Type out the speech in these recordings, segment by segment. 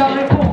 Gracias.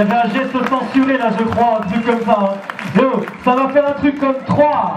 Y avait un geste censuré là, je crois, un truc comme ça. hein. Yo, ça va faire un truc comme 3,